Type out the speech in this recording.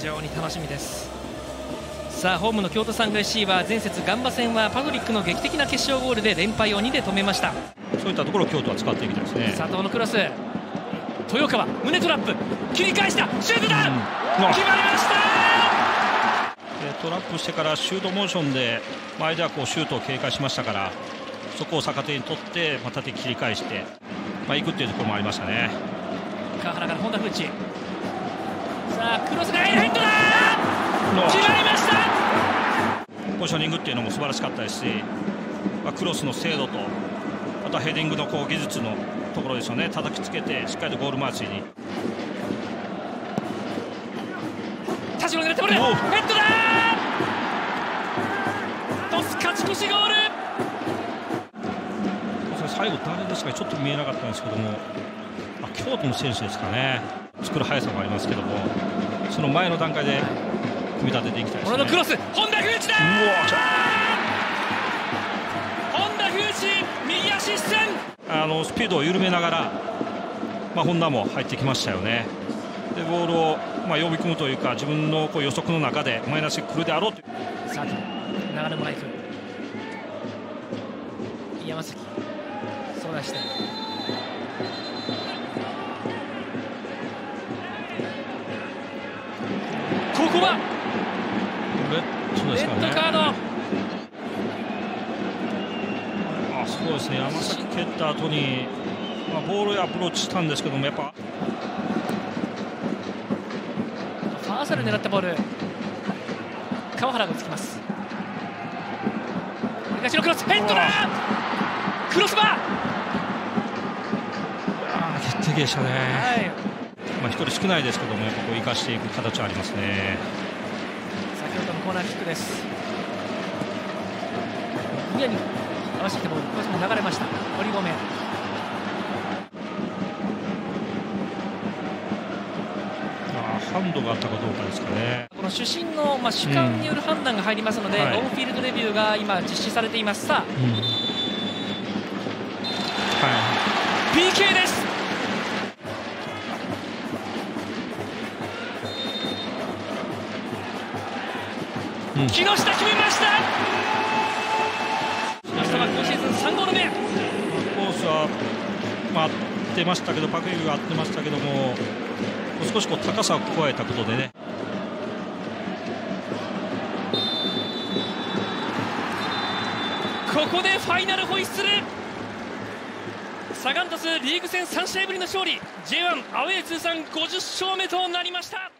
非常に楽しみです。さあホームの京都サンガ FC は前節ガンバ戦はパドリックの劇的な決勝ゴールで連敗を2で止めました。そういったところを京都は使っていきたいですね。佐藤のクロス豊川胸トラップ切り返したシュートだ、うん、決まりました!トラップしてからシュートモーションで前ではこうシュートを警戒しましたからそこを逆手に取ってまた手切り返して、まあ、行くっていうところもありましたね。川原から本田フーチさあクロスがヘッドだ決まりました。ポジショニングっていうのも素晴らしかったですし、まあ、クロスの精度とあとはヘディングのこう技術のところですよね。叩きつけてしっかりとゴールマーチに。田代狙ってボールヘッドだ。トス勝ち越しゴール。最後誰ですかちょっと見えなかったんですけども。あ京都の選手ですかね。作る速さもありますけども。その前の段階で組み立てていきたいです、ね、のクロス本田風知だ。本田風知右足一閃。あのスピードを緩めながら、まあ、本田も入ってきましたよね。でボールを、まあ、呼び込むというか自分のこう予測の中でマイナス来るであろうとさあ流れもらいく山崎そう出して。ここはレッドカード。あですね。山崎蹴った後にまあボールへアプローチしたんですけどもやっぱ。ファーサル狙ったボール。川原がつきます。東のクロスヘッドだ。クロスバー。決定でしたね、はい。まあ、1人少ないですけどもやっぱこう生かしていく形はありますねコーナーキックです。に合わせても少しも流れました。堀米ハンドがあったかどうかですかね。この主審の、まあ、主観による判断が入りますので、うん。はい、オンフィールドレビューが今実施されています。さあ、うん、はい、PK です木下決めました。木下は今シーズン3ゴール目。コースは、まあ、出ましたけどパクユが合ってましたけども少しこう高さを加えたことでね。ここでファイナルホイッスル。サガン鳥栖リーグ戦3試合ぶりの勝利。J1 アウェー通算50勝目となりました